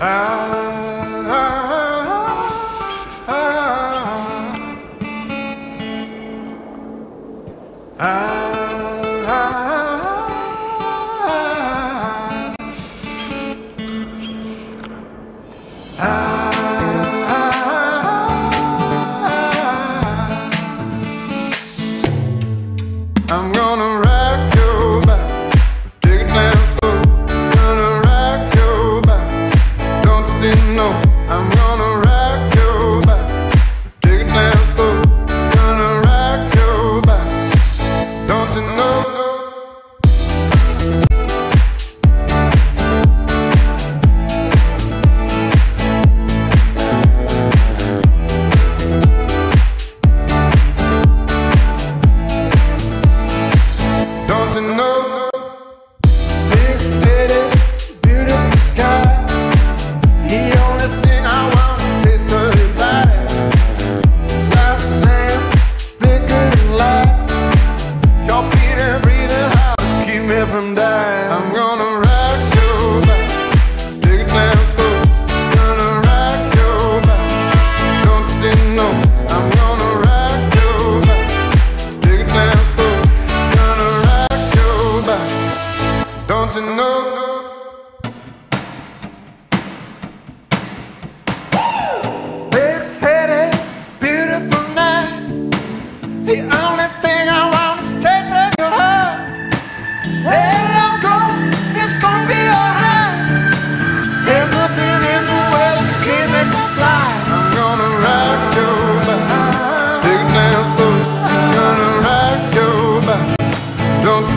Ah. I'm going from dying.